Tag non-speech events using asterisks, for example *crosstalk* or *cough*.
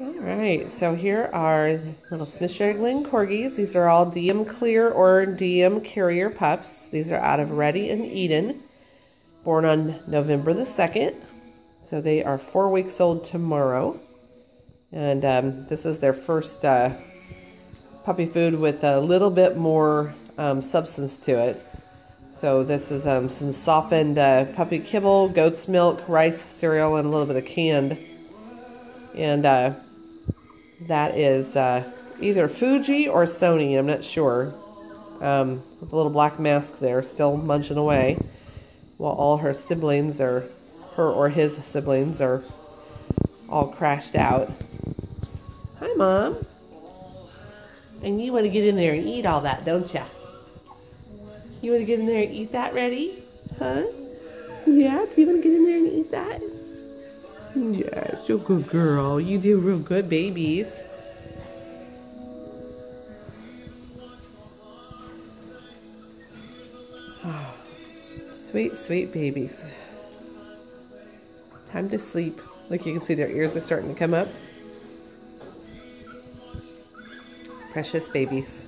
All right, so here are little Smithshire Glen Corgis. These are all DM Clear or DM Carrier pups. These are out of Ready and Eden, born on November the 2nd. So they are four weeks old tomorrow. And um, this is their first uh, puppy food with a little bit more um, substance to it. So this is um, some softened uh, puppy kibble, goat's milk, rice cereal, and a little bit of canned. And uh, that is uh, either Fuji or Sony, I'm not sure. Um, with a little black mask there, still munching away. While all her siblings, or her or his siblings, are all crashed out. Hi, Mom. And you want to get in there and eat all that, don't ya? You want to get in there and eat that ready? Huh? Yeah, do you want to get in there and eat that? Yes, you're a good girl. You do real good, babies. *sighs* sweet, sweet babies. Time to sleep. Look, you can see their ears are starting to come up. Precious babies.